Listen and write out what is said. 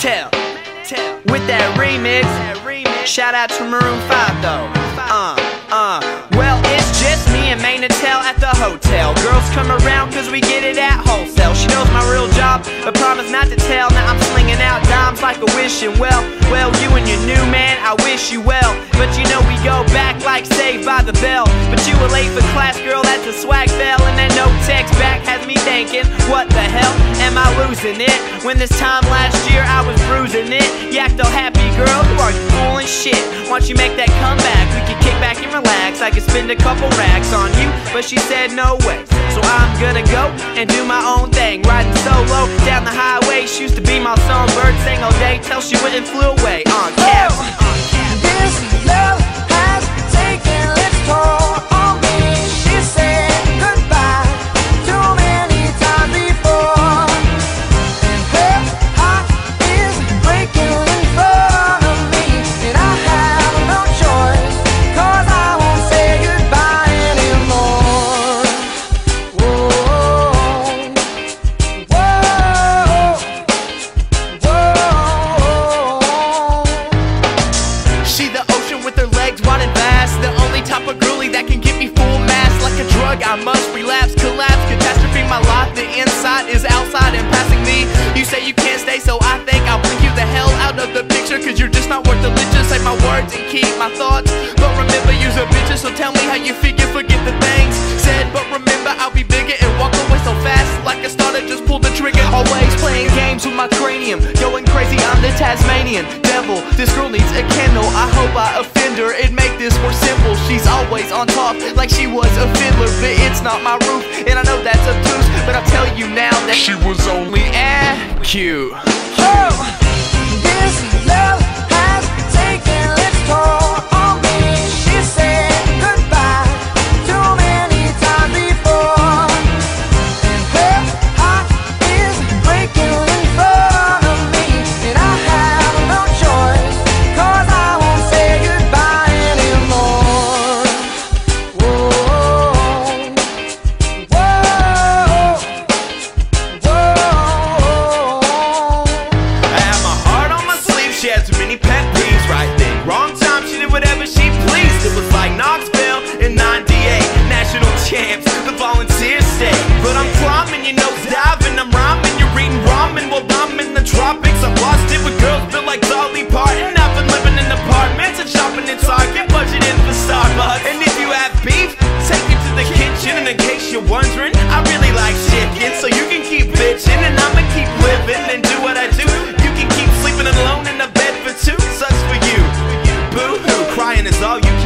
Tell, tell. with that remix. Shout out to Maroon 5 though. Uh, uh. Well, it's just me and Maine Tell at the hotel. Girls come around cause we get it at wholesale. She knows my real job, but promise not to tell. Now I'm slinging out dimes like a wishing. Well, by the bell. But you were late for class, girl, that's a swag bell. And that no text back has me thinking, what the hell am I losing it? When this time last year I was bruising it. All happy, girl, you are fooling shit? Why don't you make that comeback? We could kick back and relax. I could spend a couple racks on you, but she said no way. So I'm gonna go and do my own thing. Riding solo down the highway. She used to be my songbird, sang all day till she went and flew away on cabs. The Tasmanian devil. This girl needs a candle. I hope I offend her. It'd make this more simple. She's always on top, like she was a fiddler. But it's not my roof, and I know that's a obtuse. But I'll tell you now that she was only eh cute. This hearsay But I'm climbing, you know, diving. I'm rhyming, you're eating ramen. While I'm in the tropics. I've lost it with girls built like Dolly Parton. I've been living in apartments and shopping in Target Budgeting for Starbucks. And if you have beef, take it to the kitchen. And in case you're wondering, I really like chicken. So you can keep bitching and I'ma keep living. And do what I do You can keep sleeping alone in a bed for two. Sucks for you. Boo-hoo, crying is all you